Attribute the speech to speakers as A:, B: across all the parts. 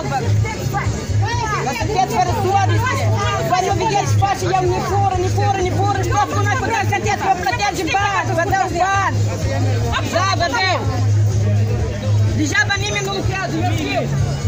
A: Alba.
B: Você quer para suores, para Miguel Espaço, e não me não me não me fora, me fora, como é que eu tenho que para plateia de baixo, para dar o bar. Zaba, meu.
A: Já banimem no mercado, meu
B: Deus.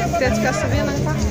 B: Tenta
A: ficar subindo, né?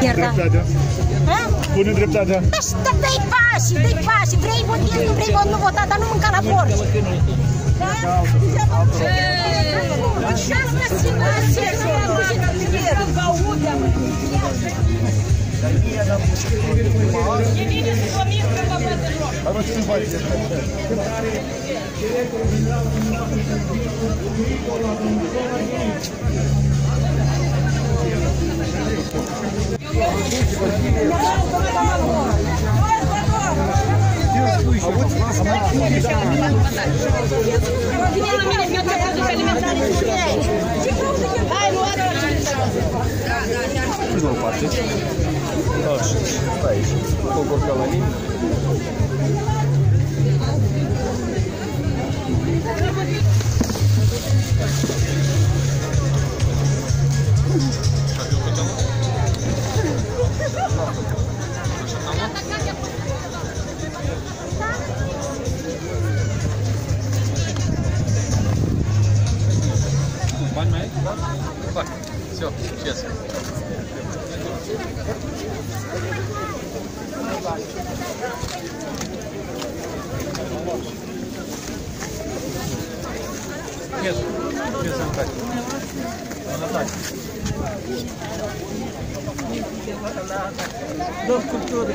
B: Da. Pune dreptatea. Da, da, dai pași, dai pași. Vrei votezi, nu vrei vot, nu vota, dar nu mânca la porci. Da?
A: E bine să vă mir că vă văd în loc. Hai mă, ce-mi faci? Ce-mi faci?
C: Drugą partię. Dobrze, wejdź. Pogór
B: koleni. Thank you. One minute? Fuck. Все, сейчас. Нет, нет, он так. Она так. Доступ туда.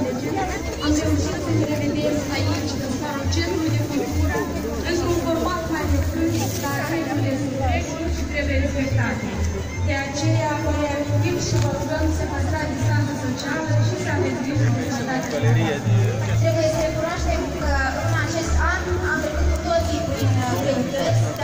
A: am reușit să ne revedem aici, în scarul Centrului de Cultură, într-un format mai profund, dar regulile sunt reguli și trebuie respectate. De aceea vă reamintim și vă rugăm să păstrați distanța socială și să aveți grijă de sănătate.
C: Trebuie să recunoaștem că în acest an am trecut cu toții prin greutăți,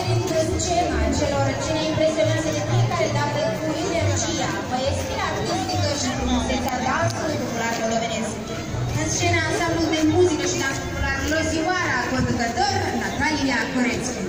C: oferit scena celor ce ne impresionează de fiecare dată cu energia, băieția artistică și frumusețea dansului popular moldovenesc. În scena ansamblu de muzică și dans popular Lozioara, conducător Natalia Corețcu.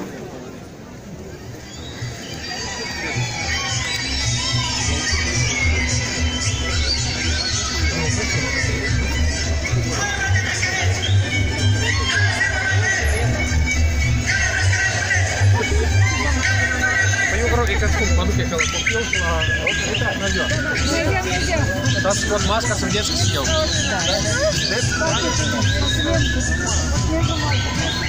B: найдем. Найдем, найдем. Там под маском в детстве сидел. Да. Да? Да? Да? Да? Да? Да?